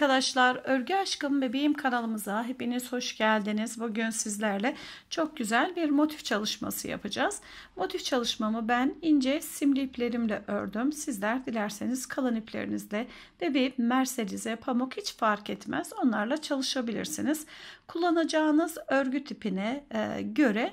arkadaşlar, Örgü Aşkım Bebeğim kanalımıza hepiniz hoş geldiniz. Bugün sizlerle çok güzel bir motif çalışması yapacağız. Motif çalışmamı ben ince simli iplerimle ördüm. Sizler dilerseniz kalın iplerinizle bebeğim, merserize, pamuk hiç fark etmez. Onlarla çalışabilirsiniz. Kullanacağınız örgü tipine e, göre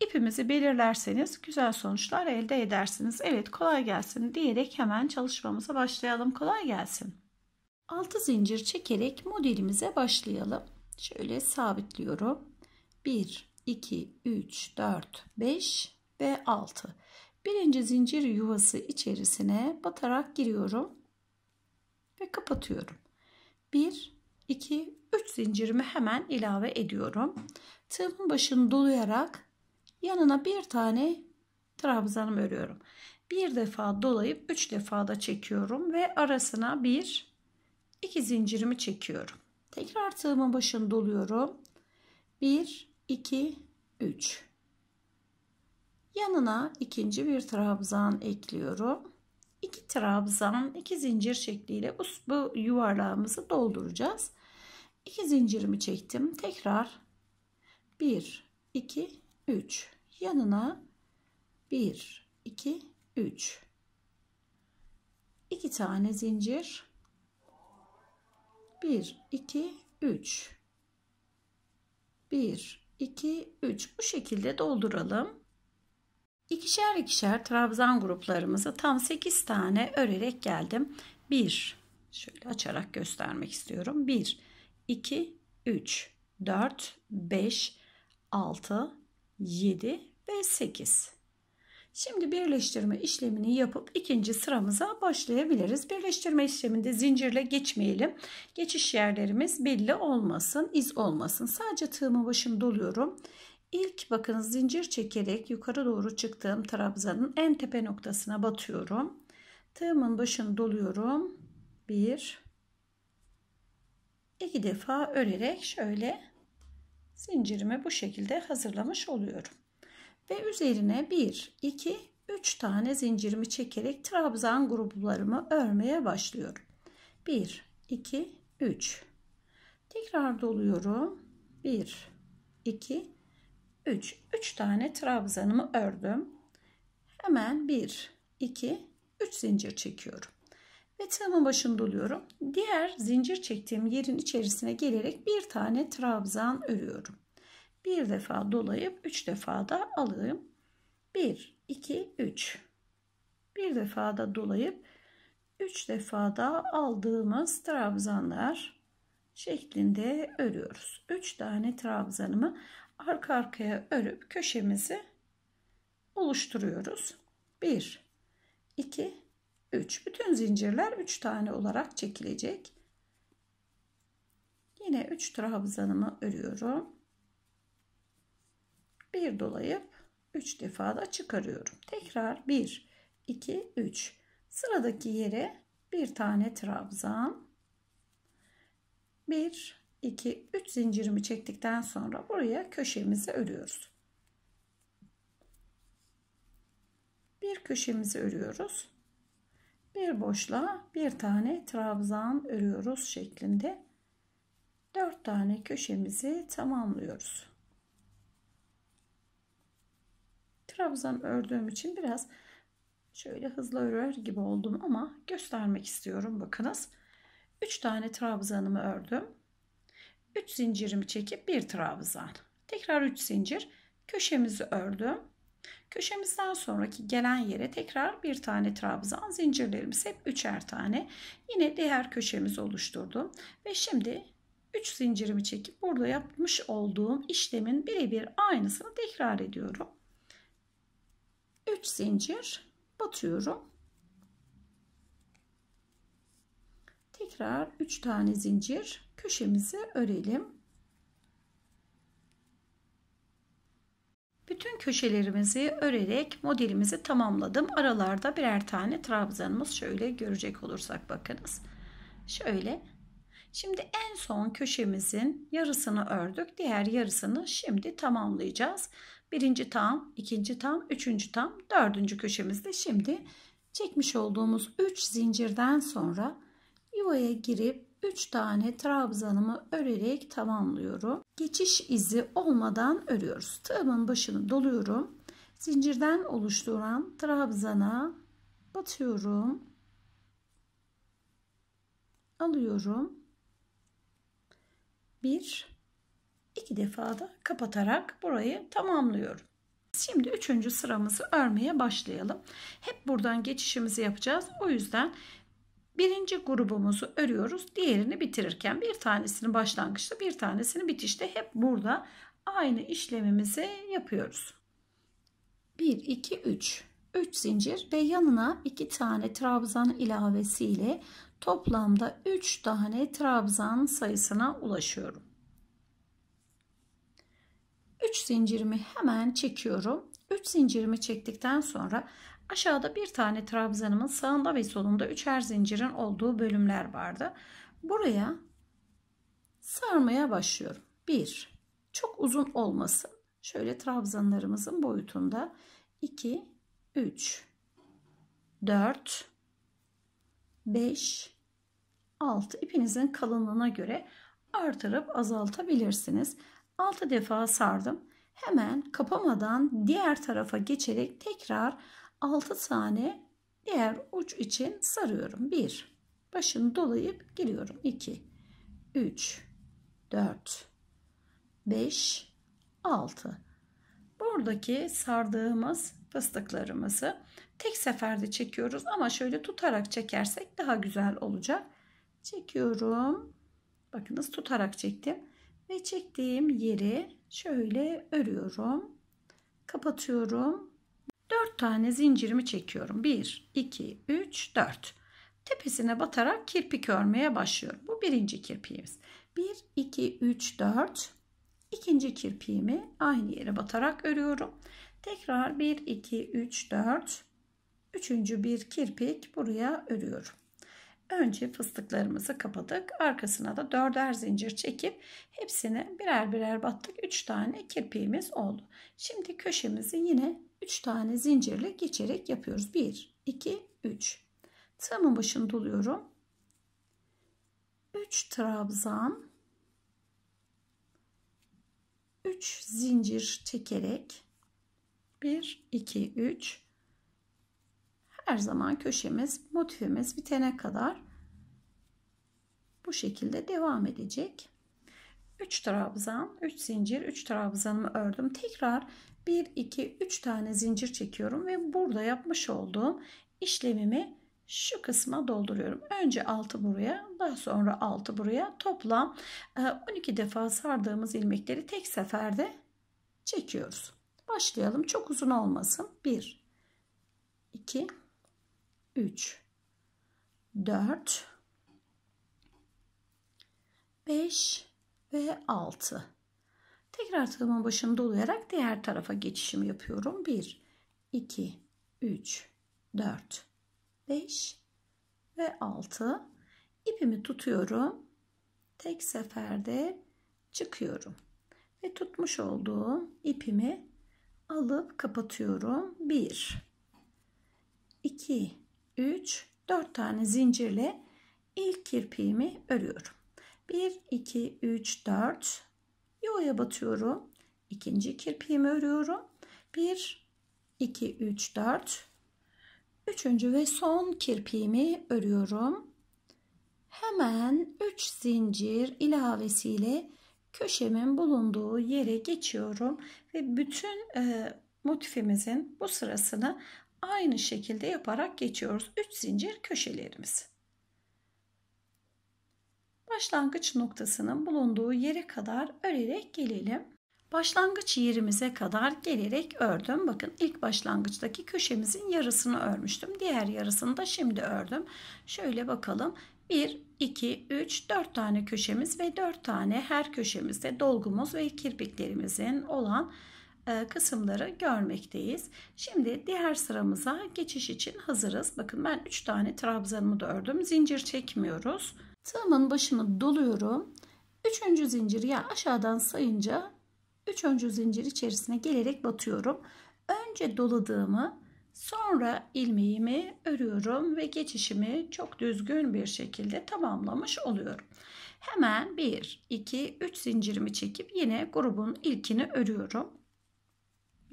ipimizi belirlerseniz güzel sonuçlar elde edersiniz. Evet kolay gelsin diyerek hemen çalışmamıza başlayalım. Kolay gelsin. 6 zincir çekerek modelimize başlayalım. Şöyle sabitliyorum. 1, 2, 3, 4, 5 ve 6. Birinci zincir yuvası içerisine batarak giriyorum ve kapatıyorum. 1, 2, 3 zincirimi hemen ilave ediyorum. Tığımın başını dolayarak yanına bir tane trabzanım örüyorum. Bir defa dolayıp 3 defa da çekiyorum ve arasına bir 2 zincirimi çekiyorum. Tekrar tığımın başını doluyorum. 1 2 3 Yanına ikinci bir trabzan ekliyorum. 2 trabzan, 2 zincir şekliyle bu, bu yuvarlağımızı dolduracağız. 2 zincirimi çektim. Tekrar 1 2 3 yanına 1 2 3 2 tane zincir 1 2 3 1 2 3 bu şekilde dolduralım. İkişer ikişer trabzan gruplarımızı tam 8 tane örerek geldim. 1 şöyle açarak göstermek istiyorum. 1 2 3 4 5 6 7 ve 8. Şimdi birleştirme işlemini yapıp ikinci sıramıza başlayabiliriz. Birleştirme işleminde zincirle geçmeyelim. Geçiş yerlerimiz belli olmasın, iz olmasın. Sadece tığımın başını doluyorum. İlk bakınız zincir çekerek yukarı doğru çıktığım trabzanın en tepe noktasına batıyorum. Tığımın başını doluyorum. Bir, iki defa örerek şöyle zincirimi bu şekilde hazırlamış oluyorum ve üzerine 1 2 3 tane zincirimi çekerek trabzan gruplarımı örmeye başlıyorum. 1 2 3 tekrar doluyorum. 1 2 3 3 tane trabzanımı ördüm. Hemen 1 2 3 zincir çekiyorum. Ve tığımın başını doluyorum. Diğer zincir çektiğim yerin içerisine gelerek bir tane trabzan örüyorum bir defa dolayıp üç defa da alayım. 1 2 3 bir defa da dolayıp üç defa da aldığımız trabzanlar şeklinde örüyoruz. 3 tane trabzanımı arka arkaya örüp köşemizi oluşturuyoruz. 1 2 3 bütün zincirler 3 tane olarak çekilecek. Yine 3 trabzanımı örüyorum bir dolayıp 3 defa da çıkarıyorum. Tekrar 1 2 3 sıradaki yere bir tane trabzan 1 2 3 zincirimi çektikten sonra buraya köşemizi örüyoruz. Bir köşemizi örüyoruz. Bir boşluğa bir tane trabzan örüyoruz şeklinde. 4 tane köşemizi tamamlıyoruz. Trabzan ördüğüm için biraz şöyle hızlı örer gibi oldum ama göstermek istiyorum. Bakınız 3 tane trabzanımı ördüm. 3 zincirimi çekip bir trabzan. Tekrar 3 zincir köşemizi ördüm. Köşemizden sonraki gelen yere tekrar bir tane trabzan zincirlerimiz hep üçer tane. Yine diğer köşemizi oluşturdum. Ve şimdi 3 zincirimi çekip burada yapmış olduğum işlemin birebir aynısını tekrar ediyorum. 3 zincir batıyorum. Tekrar 3 tane zincir köşemizi örelim. Bütün köşelerimizi örerek modelimizi tamamladım. Aralarda birer tane trabzanımız şöyle görecek olursak bakınız. Şöyle. Şimdi en son köşemizin yarısını ördük. Diğer yarısını şimdi tamamlayacağız. Birinci tam, ikinci tam, üçüncü tam, dördüncü köşemizde şimdi çekmiş olduğumuz 3 zincirden sonra yuvaya girip 3 tane trabzanımı örerek tamamlıyorum. Geçiş izi olmadan örüyoruz. Tığımın başını doluyorum. Zincirden oluşturan trabzana batıyorum. Alıyorum. Bir, iki defa da kapatarak burayı tamamlıyorum. Şimdi üçüncü sıramızı örmeye başlayalım. Hep buradan geçişimizi yapacağız. O yüzden birinci grubumuzu örüyoruz. Diğerini bitirirken bir tanesini başlangıçta bir tanesini bitişte hep burada aynı işlemimizi yapıyoruz. 1, 2, 3. 3 zincir ve yanına 2 tane trabzan ilavesiyle toplamda 3 tane trabzan sayısına ulaşıyorum. 3 zincirimi hemen çekiyorum. 3 zincirimi çektikten sonra aşağıda bir tane trabzanımın sağında ve solunda üçer zincirin olduğu bölümler vardı. Buraya sarmaya başlıyorum. 1. Çok uzun olmasın. Şöyle trabzanlarımızın boyutunda 2, 3, 4, 5, 6 ipinizin kalınlığına göre artırıp azaltabilirsiniz. 6 defa sardım. Hemen kapamadan diğer tarafa geçerek tekrar 6 tane diğer uç için sarıyorum. 1 başını dolayıp giriyorum. 2 3 4 5 6 Buradaki sardığımız fıstıklarımızı tek seferde çekiyoruz ama şöyle tutarak çekersek daha güzel olacak. Çekiyorum. Bakınız tutarak çektim ve çektiğim yeri şöyle örüyorum. Kapatıyorum. 4 tane zincirimi çekiyorum. 1, 2, 3, 4. Tepesine batarak kirpik örmeye başlıyorum. Bu birinci kirpiğimiz. 1, 2, 3, 4. İkinci kirpiğimi aynı yere batarak örüyorum. Tekrar 1, 2, 3, 4. Üçüncü bir kirpik buraya örüyorum. Önce fıstıklarımızı kapadık. Arkasına da dörder zincir çekip hepsini birer birer battık. Üç tane kirpiğimiz oldu. Şimdi köşemizi yine üç tane zincirle geçerek yapıyoruz. Bir, iki, üç. Tığımın başını doluyorum. Üç trabzan. Üç zincir çekerek bir, iki, üç her zaman köşemiz, motifimiz bitene kadar bu şekilde devam edecek. 3 trabzan, 3 zincir, 3 trabzanımı ördüm. Tekrar 1 2 3 tane zincir çekiyorum ve burada yapmış olduğum işlemimi şu kısma dolduruyorum. Önce 6 buraya, daha sonra 6 buraya. Toplam 12 e, defa sardığımız ilmekleri tek seferde çekiyoruz. Başlayalım. Çok uzun olmasın. 1 2 3 4 5 ve 6 tekrar tığımın başını dolayarak diğer tarafa geçişimi yapıyorum. 1 2 3 4 5 ve 6 ipimi tutuyorum. Tek seferde çıkıyorum ve tutmuş olduğum ipimi alıp kapatıyorum. 1 2 3, 4 tane zincirle ilk kirpiğimi örüyorum. 1, 2, 3, 4 yuvaya batıyorum. İkinci kirpiğimi örüyorum. 1, 2, 3, 4 Üçüncü ve son kirpiğimi örüyorum. Hemen 3 zincir ilavesiyle köşemin bulunduğu yere geçiyorum ve bütün e, motifimizin bu sırasını aynı şekilde yaparak geçiyoruz. 3 zincir köşelerimiz. Başlangıç noktasının bulunduğu yere kadar örerek gelelim. Başlangıç yerimize kadar gelerek ördüm. Bakın ilk başlangıçtaki köşemizin yarısını örmüştüm. Diğer yarısını da şimdi ördüm. Şöyle bakalım. 1, 2, 3, 4 tane köşemiz ve 4 tane her köşemizde dolgumuz ve kirpiklerimizin olan kısımları görmekteyiz. Şimdi diğer sıramıza geçiş için hazırız. Bakın ben 3 tane trabzanımı da ördüm. Zincir çekmiyoruz. Tığımın başını doluyorum. 3. zinciri ya aşağıdan sayınca 3. zincir içerisine gelerek batıyorum. Önce doladığımı Sonra ilmeğimi örüyorum ve geçişimi çok düzgün bir şekilde tamamlamış oluyorum. Hemen 1, 2, 3 zincirimi çekip yine grubun ilkini örüyorum.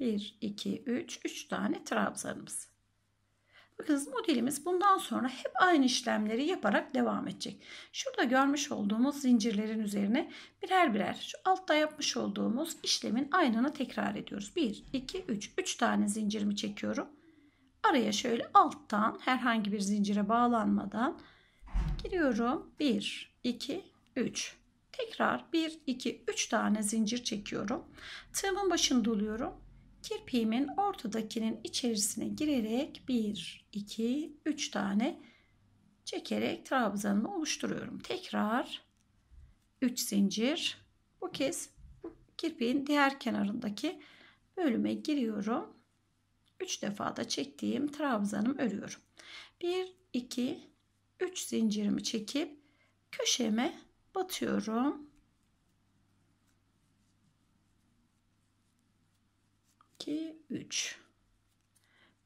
1, 2, 3, 3 tane trabzanımız. Bakınız modelimiz bundan sonra hep aynı işlemleri yaparak devam edecek. Şurada görmüş olduğumuz zincirlerin üzerine birer birer şu altta yapmış olduğumuz işlemin aynını tekrar ediyoruz. 1, 2, 3. 3 tane zincirimi çekiyorum. Araya şöyle alttan herhangi bir zincire bağlanmadan giriyorum. 1, 2, 3. Tekrar 1, 2, 3 tane zincir çekiyorum. Tığımın başını doluyorum kirpiğimin ortadakinin içerisine girerek 1, 2, 3 tane çekerek trabzanını oluşturuyorum. Tekrar 3 zincir. Bu kez bu kirpiğin diğer kenarındaki bölüme giriyorum. 3 defa da çektiğim trabzanımı örüyorum. 1, 2, 3 zincirimi çekip köşeme batıyorum. 2 3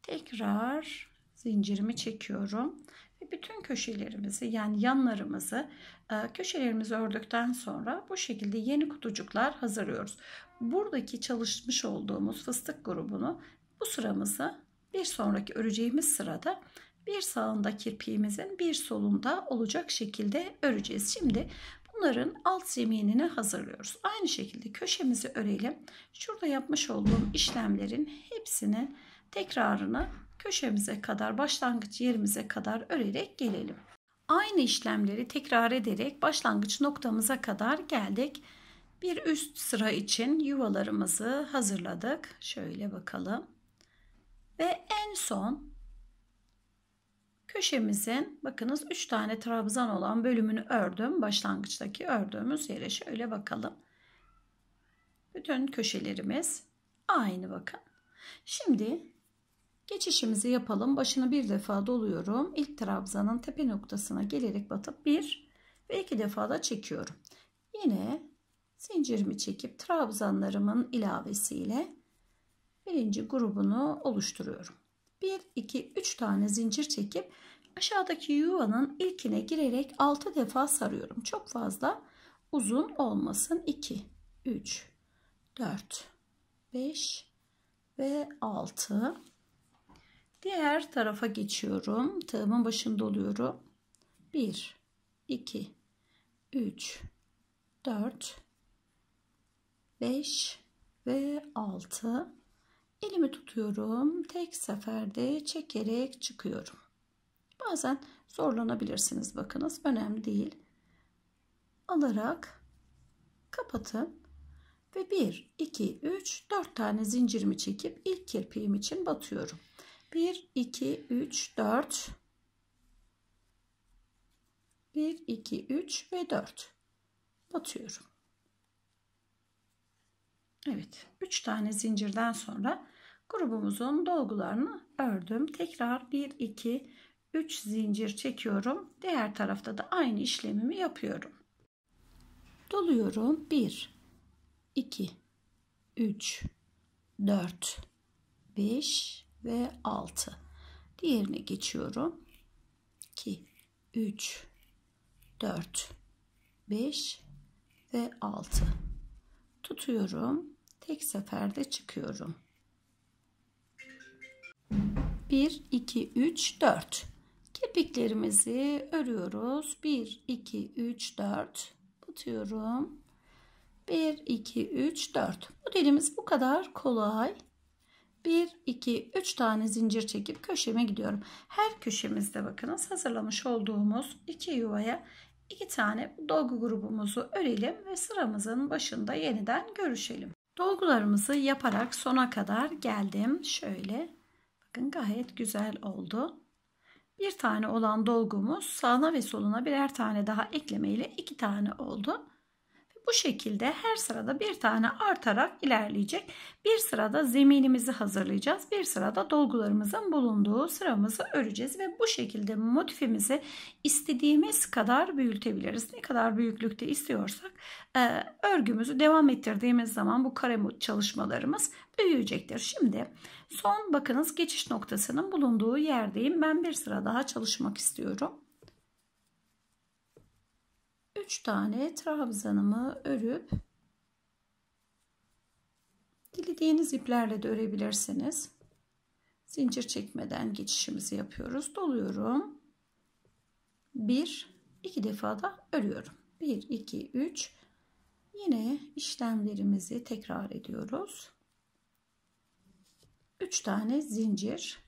tekrar zincirimi çekiyorum ve bütün köşelerimizi yani yanlarımızı e, köşelerimizi ördükten sonra bu şekilde yeni kutucuklar hazırlıyoruz. Buradaki çalışmış olduğumuz fıstık grubunu bu sıramızı bir sonraki öreceğimiz sırada bir sağında kirpiğimizin bir solunda olacak şekilde öreceğiz. Şimdi Bunların alt zeminini hazırlıyoruz. Aynı şekilde köşemizi örelim. Şurada yapmış olduğum işlemlerin hepsinin tekrarını köşemize kadar, başlangıç yerimize kadar örerek gelelim. Aynı işlemleri tekrar ederek başlangıç noktamıza kadar geldik. Bir üst sıra için yuvalarımızı hazırladık. Şöyle bakalım. Ve en son Köşemizin bakınız 3 tane trabzan olan bölümünü ördüm. Başlangıçtaki ördüğümüz yere şöyle bakalım. Bütün köşelerimiz aynı bakın. Şimdi geçişimizi yapalım. Başını bir defa doluyorum. İlk trabzanın tepe noktasına gelerek batıp bir ve iki defa da çekiyorum. Yine zincirimi çekip trabzanlarımın ilavesiyle birinci grubunu oluşturuyorum. 1, 2, 3 tane zincir çekip aşağıdaki yuvanın ilkine girerek 6 defa sarıyorum. Çok fazla uzun olmasın. 2, 3, 4, 5 ve 6. Diğer tarafa geçiyorum. Tığımın başında doluyorum. 1, 2, 3, 4, 5 ve 6. Elimi tutuyorum. Tek seferde çekerek çıkıyorum. Bazen zorlanabilirsiniz bakınız. Önemli değil. Alarak kapatın. Ve 1, 2, 3, 4 tane zincirimi çekip ilk kirpiğim için batıyorum. 1, 2, 3, 4. 1, 2, 3 ve 4. Batıyorum. Evet. 3 tane zincirden sonra grubumuzun dolgularını ördüm. Tekrar 1 2 3 zincir çekiyorum. Diğer tarafta da aynı işlemimi yapıyorum. Doluyorum. 1 2 3 4 5 ve 6. Diğerine geçiyorum. 2 3 4 5 ve 6. Tutuyorum. Tek seferde çıkıyorum. 1, 2, 3, 4. Kirpiklerimizi örüyoruz. 1, 2, 3, 4. Batıyorum. 1, 2, 3, 4. Modelimiz bu kadar kolay. 1, 2, 3 tane zincir çekip köşeme gidiyorum. Her köşemizde bakınız hazırlamış olduğumuz iki yuvaya iki tane dolgu grubumuzu örelim ve sıramızın başında yeniden görüşelim. Dolgularımızı yaparak sona kadar geldim. Şöyle Bakın gayet güzel oldu. Bir tane olan dolgumuz sağına ve soluna birer tane daha eklemeyle iki tane oldu. bu şekilde her sırada bir tane artarak ilerleyecek. Bir sırada zeminimizi hazırlayacağız. Bir sırada dolgularımızın bulunduğu sıramızı öreceğiz ve bu şekilde motifimizi istediğimiz kadar büyütebiliriz. Ne kadar büyüklükte istiyorsak e, örgümüzü devam ettirdiğimiz zaman bu kare çalışmalarımız büyüyecektir. Şimdi son bakınız geçiş noktasının bulunduğu yerdeyim. Ben bir sıra daha çalışmak istiyorum. 3 tane trabzanımı örüp dilediğiniz iplerle de örebilirsiniz. Zincir çekmeden geçişimizi yapıyoruz. Doluyorum. 1 2 defa da örüyorum. 1 2 3 Yine işlemlerimizi tekrar ediyoruz. 3 tane zincir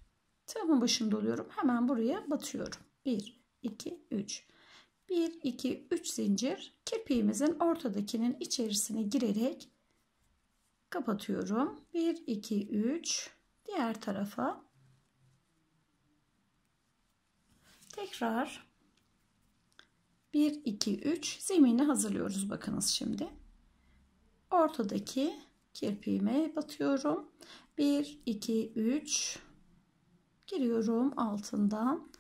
tığımın başında oluyorum. Hemen buraya batıyorum. 1 2 3 1 2 3 zincir kirpiğimizin ortadakinin içerisine girerek kapatıyorum. 1 2 3 diğer tarafa tekrar 1 2 3 zemini hazırlıyoruz bakınız şimdi. Ortadaki kirpiğime batıyorum. 1 2 3 giriyorum altından.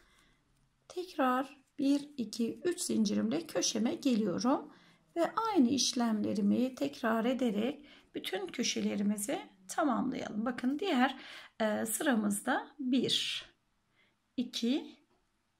Tekrar 1 2 3 zincirimle köşeme geliyorum ve aynı işlemlerimi tekrar ederek bütün köşelerimizi tamamlayalım. Bakın diğer e, sıramızda 1 2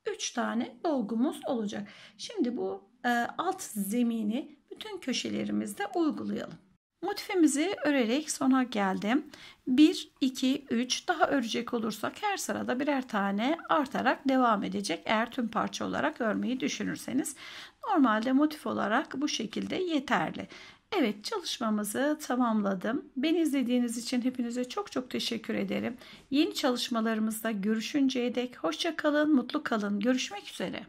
3 tane dolgumuz olacak. Şimdi bu e, alt zemini bütün köşelerimizde uygulayalım. Motifimizi örerek sona geldim. 1, 2, 3 daha örecek olursak her sırada birer tane artarak devam edecek. Eğer tüm parça olarak örmeyi düşünürseniz. Normalde motif olarak bu şekilde yeterli. Evet çalışmamızı tamamladım. Beni izlediğiniz için hepinize çok çok teşekkür ederim. Yeni çalışmalarımızda görüşünceye dek hoşça kalın, mutlu kalın. Görüşmek üzere.